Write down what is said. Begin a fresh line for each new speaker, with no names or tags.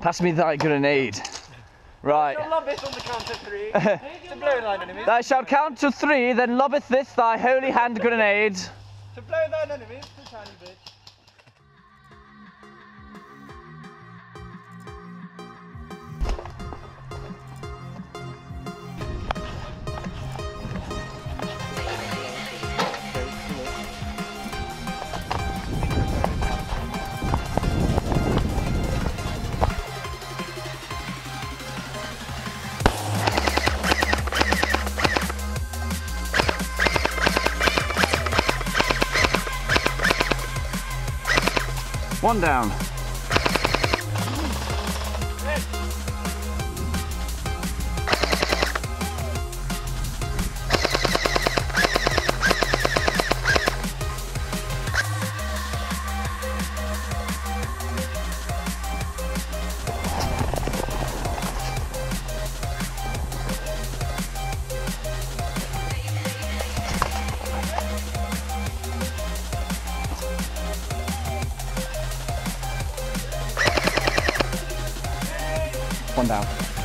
Pass me thy grenade. Right.
Lob it on the count of three. to blow thine enemies.
Thou shalt count to three, then lobbeth this thy holy hand grenade.
To blow thine enemies. To tiny.
One down. One down.